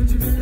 Muito bem.